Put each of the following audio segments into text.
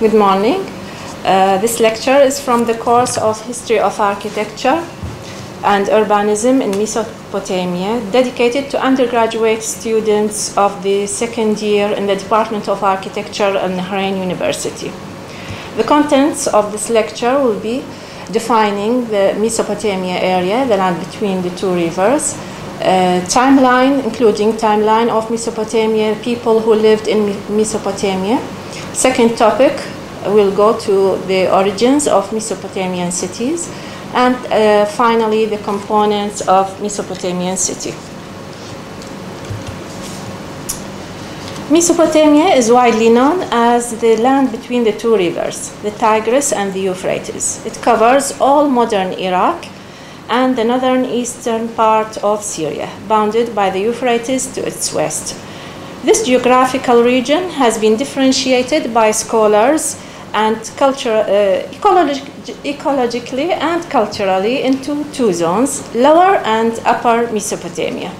Good morning. Uh, this lecture is from the course of History of Architecture and Urbanism in Mesopotamia, dedicated to undergraduate students of the second year in the Department of Architecture at Nahrain University. The contents of this lecture will be defining the Mesopotamia area, the land between the two rivers, uh, timeline, including timeline of Mesopotamia, people who lived in Mesopotamia. Second topic, we'll go to the origins of Mesopotamian cities, and uh, finally the components of Mesopotamian city. Mesopotamia is widely known as the land between the two rivers, the Tigris and the Euphrates. It covers all modern Iraq and the northern eastern part of Syria, bounded by the Euphrates to its west. This geographical region has been differentiated by scholars and culture, uh, ecolog ecologically and culturally into two zones, Lower and Upper Mesopotamia.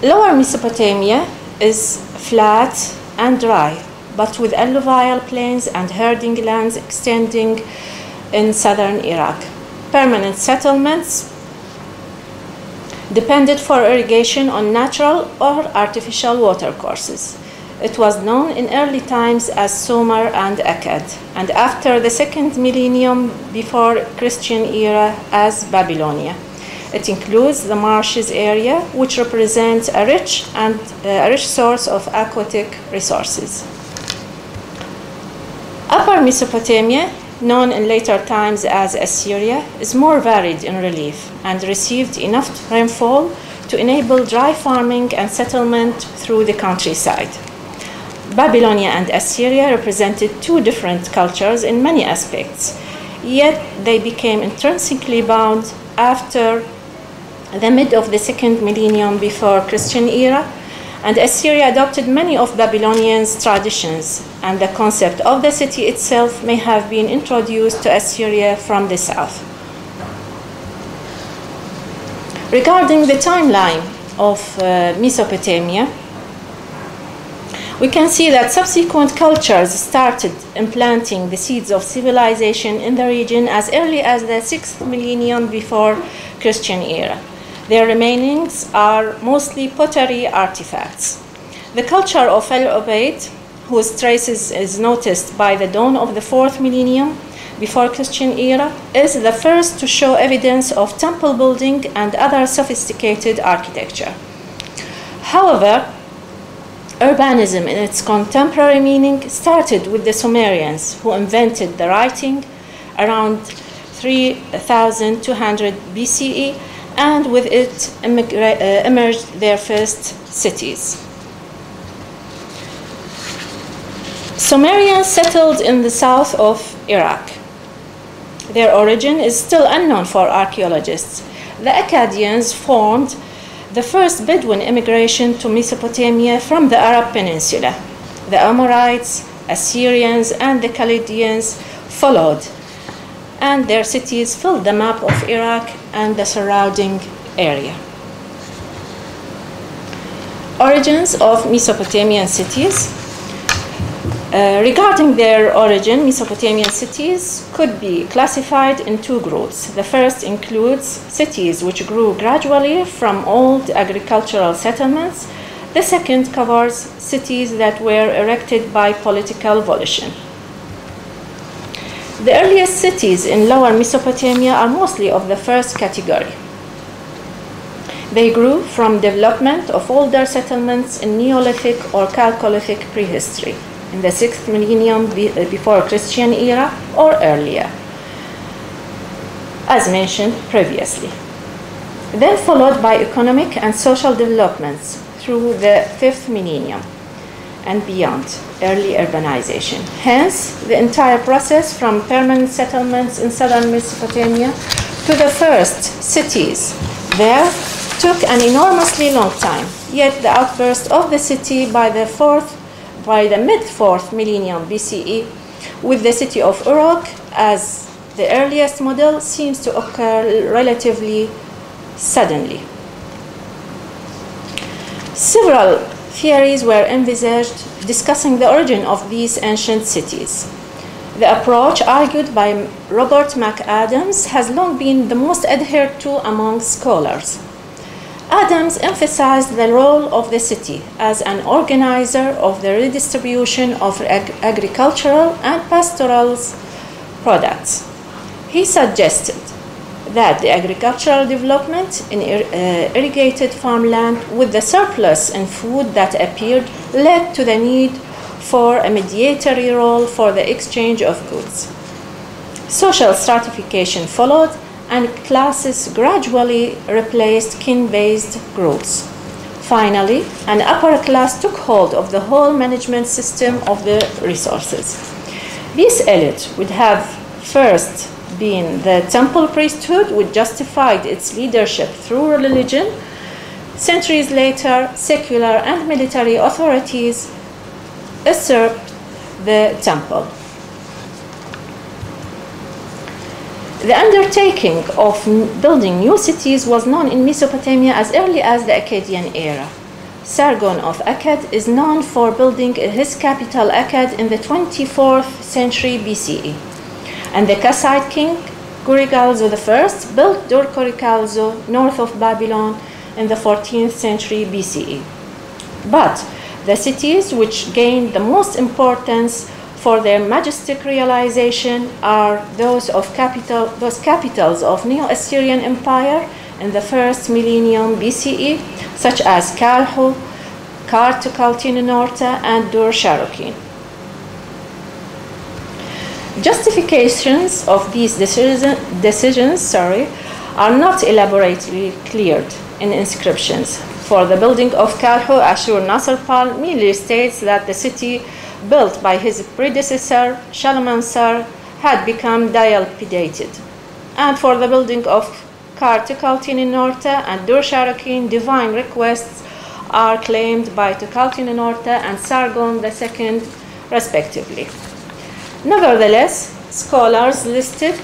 Lower Mesopotamia is flat and dry, but with alluvial plains and herding lands extending in southern Iraq. Permanent settlements depended for irrigation on natural or artificial watercourses. It was known in early times as Sumer and Akkad, and after the second millennium before Christian era as Babylonia. It includes the marshes area, which represents a rich and uh, a rich source of aquatic resources. Upper Mesopotamia, known in later times as Assyria, is more varied in relief and received enough rainfall to enable dry farming and settlement through the countryside. Babylonia and Assyria represented two different cultures in many aspects, yet they became intrinsically bound after the mid of the second millennium before Christian era, and Assyria adopted many of Babylonians' traditions, and the concept of the city itself may have been introduced to Assyria from the south. Regarding the timeline of uh, Mesopotamia, we can see that subsequent cultures started implanting the seeds of civilization in the region as early as the 6th millennium before Christian era. Their remainings are mostly pottery artifacts. The culture of El Obeid, whose traces is noticed by the dawn of the 4th millennium before Christian era, is the first to show evidence of temple building and other sophisticated architecture. However, urbanism in its contemporary meaning started with the Sumerians, who invented the writing around 3200 BCE, and with it uh, emerged their first cities. Sumerians settled in the south of Iraq. Their origin is still unknown for archaeologists. The Akkadians formed the first Bedouin immigration to Mesopotamia from the Arab Peninsula. The Amorites, Assyrians, and the Chaldeans followed, and their cities filled the map of Iraq and the surrounding area. Origins of Mesopotamian cities. Uh, regarding their origin, Mesopotamian cities could be classified in two groups. The first includes cities which grew gradually from old agricultural settlements. The second covers cities that were erected by political volition. The earliest cities in lower Mesopotamia are mostly of the first category. They grew from development of older settlements in Neolithic or Chalcolithic prehistory in the 6th millennium uh, before Christian era or earlier, as mentioned previously. Then followed by economic and social developments through the 5th millennium and beyond early urbanization. Hence, the entire process from permanent settlements in southern Mesopotamia to the first cities there took an enormously long time. Yet the outburst of the city by the fourth by the mid 4th millennium BCE, with the city of Uruk as the earliest model, seems to occur relatively suddenly. Several theories were envisaged discussing the origin of these ancient cities. The approach argued by Robert McAdams has long been the most adhered to among scholars. Adams emphasized the role of the city as an organizer of the redistribution of ag agricultural and pastoral products. He suggested that the agricultural development in ir uh, irrigated farmland with the surplus in food that appeared led to the need for a mediatory role for the exchange of goods. Social stratification followed and classes gradually replaced kin-based groups. Finally, an upper class took hold of the whole management system of the resources. This elite would have first been the temple priesthood, which justified its leadership through religion. Centuries later, secular and military authorities usurped the temple. The undertaking of building new cities was known in Mesopotamia as early as the Akkadian era. Sargon of Akkad is known for building his capital Akkad in the 24th century BCE. And the Kassite king Kurigalzu I built Dur Kurigalzu north of Babylon in the 14th century BCE. But the cities which gained the most importance for their majestic realization are those of capital, those capitals of Neo-Assyrian Empire in the first millennium BCE, such as Kalhu, Kar-Tukulti-Ninurta, and Dur Sharrukin. Justifications of these decision, decisions sorry, are not elaborately cleared in inscriptions. For the building of Kalhu, Ashurnasirpal merely states that the city built by his predecessor, Shalmaneser, had become dilapidated. And for the building of Kar-Tukulti-Ninurta and Dur-Sharrukin, divine requests are claimed by Tukulti-Ninurta and Sargon II, respectively. Nevertheless, scholars listed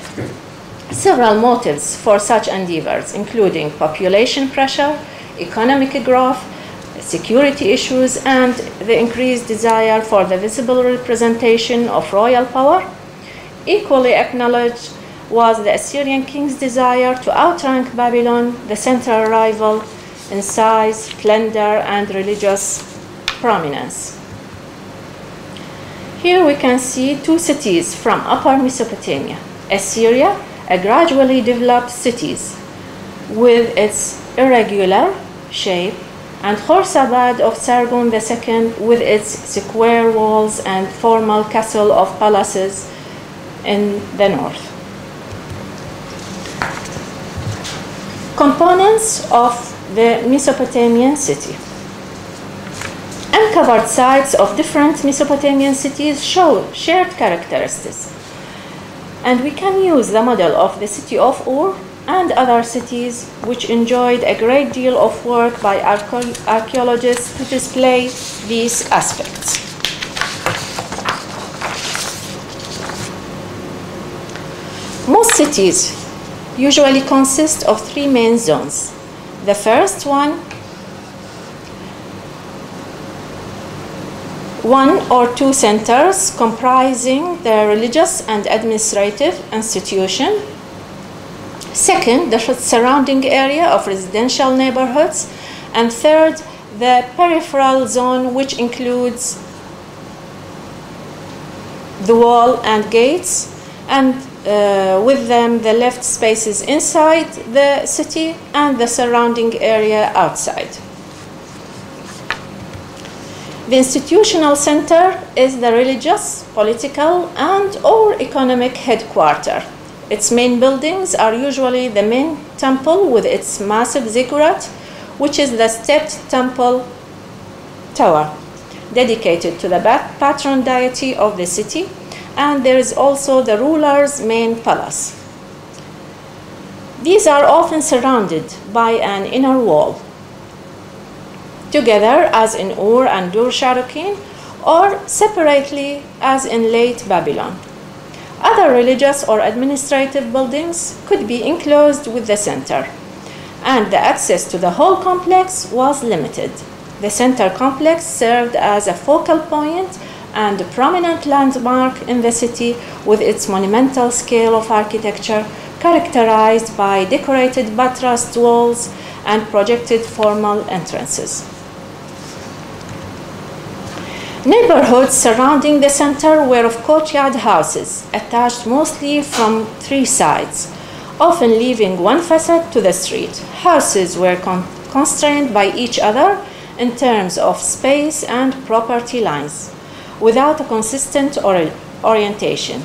several motives for such endeavors, including population pressure, economic growth, security issues, and the increased desire for the visible representation of royal power. Equally acknowledged was the Assyrian king's desire to outrank Babylon, the central rival in size, splendor, and religious prominence. Here we can see two cities from Upper Mesopotamia. Assyria, a gradually developed cities with its irregular shape and Khorsabad of Sargon II with its square walls and formal castle of palaces in the north. Components of the Mesopotamian city. Uncovered sites of different Mesopotamian cities show shared characteristics. And we can use the model of the city of Ur and other cities which enjoyed a great deal of work by archaeologists to display these aspects. Most cities usually consist of three main zones. The first one, one or two centers comprising the religious and administrative institution Second, the surrounding area of residential neighborhoods. And third, the peripheral zone, which includes the wall and gates, and uh, with them the left spaces inside the city and the surrounding area outside. The institutional center is the religious, political, and or economic headquarters its main buildings are usually the main temple with its massive ziggurat, which is the stepped temple tower dedicated to the patron deity of the city, and there is also the ruler's main palace. These are often surrounded by an inner wall, together as in Ur and Dur Sharrukin, or separately as in late Babylon. Other religious or administrative buildings could be enclosed with the center, and the access to the whole complex was limited. The center complex served as a focal point and a prominent landmark in the city with its monumental scale of architecture characterized by decorated buttressed walls and projected formal entrances. Neighborhoods surrounding the center were of courtyard houses, attached mostly from three sides, often leaving one facade to the street. Houses were con constrained by each other in terms of space and property lines, without a consistent or orientation.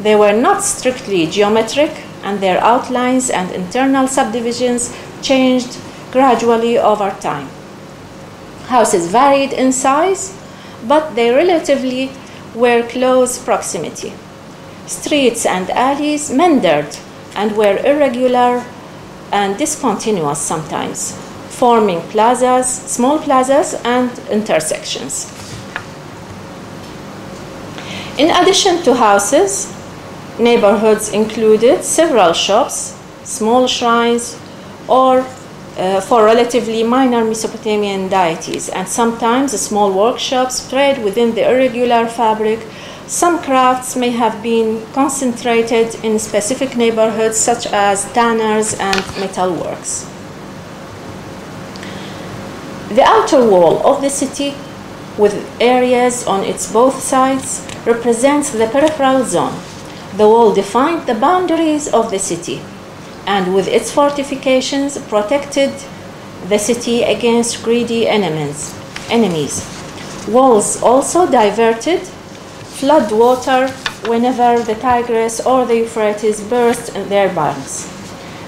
They were not strictly geometric, and their outlines and internal subdivisions changed gradually over time. Houses varied in size, but they relatively were close proximity. Streets and alleys meandered and were irregular and discontinuous sometimes, forming plazas, small plazas, and intersections. In addition to houses, neighborhoods included several shops, small shrines, or uh, for relatively minor Mesopotamian deities, and sometimes small workshops spread within the irregular fabric. Some crafts may have been concentrated in specific neighborhoods, such as tanners and metalworks. The outer wall of the city, with areas on its both sides, represents the peripheral zone. The wall defined the boundaries of the city and with its fortifications protected the city against greedy enemies. enemies. Walls also diverted flood water whenever the Tigris or the Euphrates burst their banks.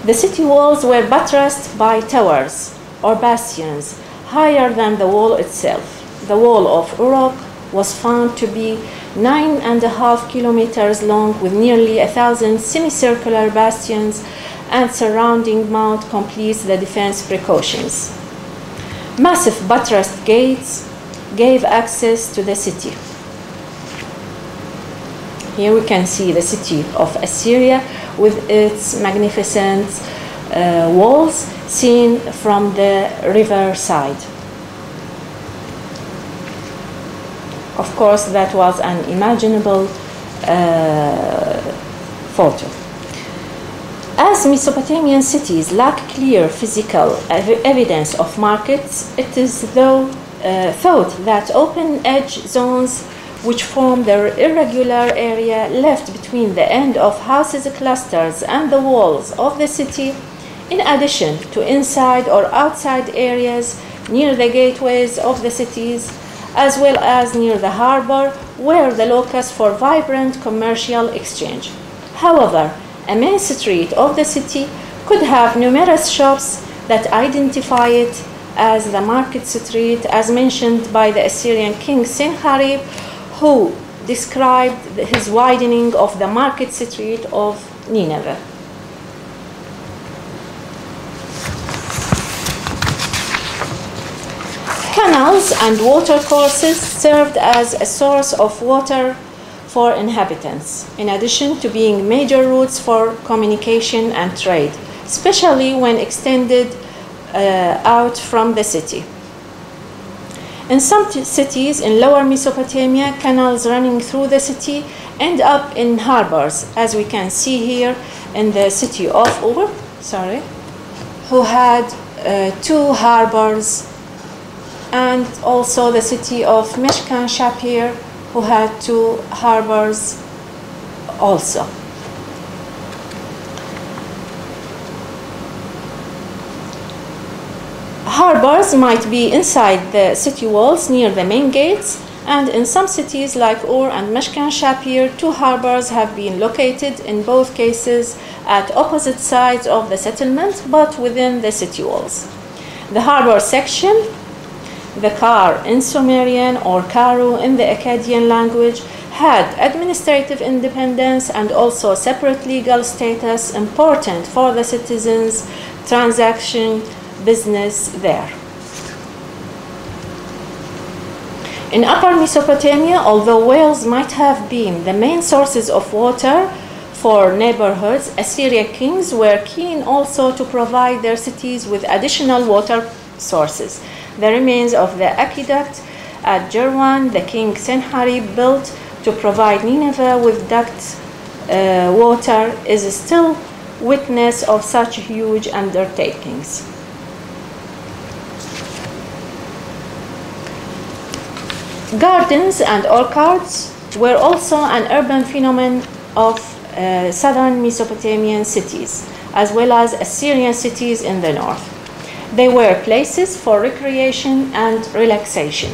The city walls were buttressed by towers or bastions higher than the wall itself. The wall of Uruk was found to be nine and a half kilometers long with nearly a thousand semicircular bastions and surrounding mount completes the defense precautions. Massive buttressed gates gave access to the city. Here we can see the city of Assyria with its magnificent uh, walls seen from the river side. Of course, that was an imaginable uh, photo. As Mesopotamian cities lack clear physical ev evidence of markets, it is though uh, thought that open edge zones which form the irregular area left between the end of houses clusters and the walls of the city, in addition to inside or outside areas near the gateways of the cities, as well as near the harbor, were the locus for vibrant commercial exchange. However, a main street of the city could have numerous shops that identify it as the market street, as mentioned by the Assyrian king Sennacherib, who described his widening of the market street of Nineveh. Canals and watercourses served as a source of water for inhabitants, in addition to being major routes for communication and trade, especially when extended uh, out from the city. In some cities in lower Mesopotamia, canals running through the city end up in harbors, as we can see here in the city of Ur, sorry, who had uh, two harbors, and also the city of Meshkan Shapir, who had two harbors also. Harbors might be inside the city walls near the main gates, and in some cities like Ur and Meshkan Shapir, two harbors have been located in both cases at opposite sides of the settlement but within the city walls. The harbor section the car in Sumerian or Karu in the Akkadian language had administrative independence and also separate legal status important for the citizens' transaction business there. In Upper Mesopotamia, although wells might have been the main sources of water for neighborhoods, Assyrian kings were keen also to provide their cities with additional water sources. The remains of the aqueduct at Jerwan, the king Senharib built to provide Nineveh with duct uh, water, is still witness of such huge undertakings. Gardens and orchards were also an urban phenomenon of uh, southern Mesopotamian cities, as well as Assyrian cities in the north. They were places for recreation and relaxation.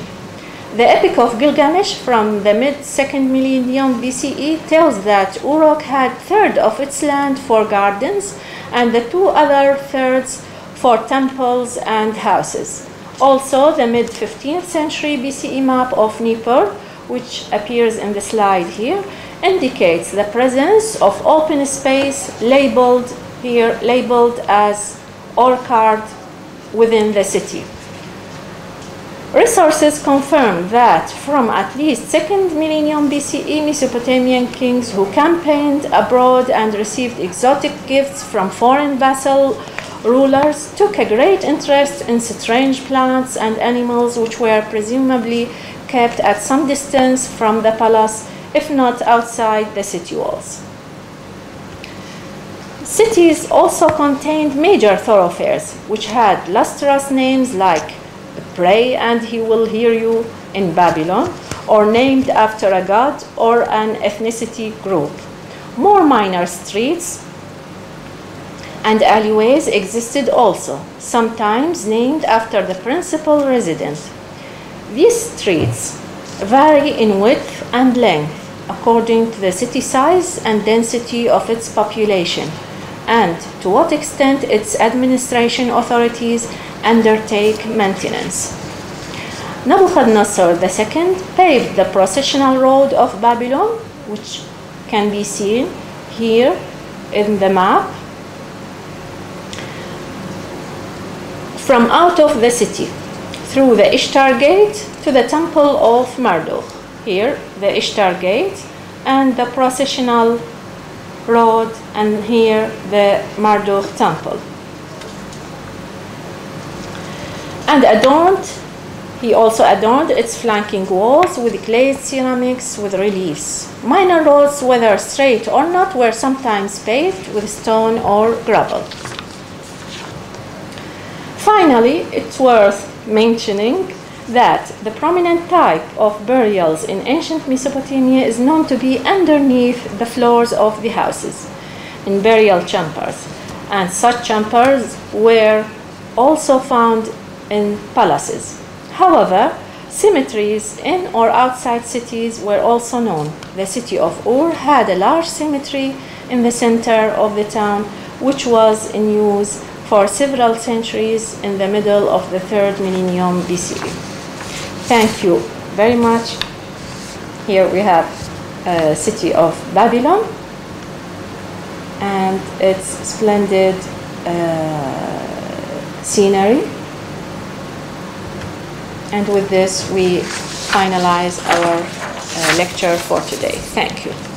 The Epic of Gilgamesh from the mid 2nd millennium BCE tells that Uruk had third of its land for gardens and the two other thirds for temples and houses. Also, the mid 15th century BCE map of Nippur, which appears in the slide here, indicates the presence of open space labeled here labeled as orchard within the city. Resources confirm that from at least 2nd millennium BCE, Mesopotamian kings who campaigned abroad and received exotic gifts from foreign vassal rulers took a great interest in strange plants and animals which were presumably kept at some distance from the palace, if not outside the city walls. Cities also contained major thoroughfares, which had lustrous names like Pray and He Will Hear You in Babylon, or named after a god or an ethnicity group. More minor streets and alleyways existed also, sometimes named after the principal resident. These streets vary in width and length according to the city size and density of its population, and to what extent its administration authorities undertake maintenance. Nebuchadnezzar II paved the processional road of Babylon, which can be seen here in the map, from out of the city through the Ishtar Gate to the temple of Marduk. Here, the Ishtar Gate and the processional road, and here the Marduk temple. And adorned, he also adorned its flanking walls with glazed ceramics with reliefs. Minor roads, whether straight or not, were sometimes paved with stone or gravel. Finally, it's worth mentioning that the prominent type of burials in ancient Mesopotamia is known to be underneath the floors of the houses in burial chambers. And such chambers were also found in palaces. However, cemeteries in or outside cities were also known. The city of Ur had a large cemetery in the center of the town, which was in use for several centuries in the middle of the third millennium BCE. Thank you very much. Here we have a city of Babylon and its splendid uh, scenery. And with this, we finalize our uh, lecture for today. Thank you.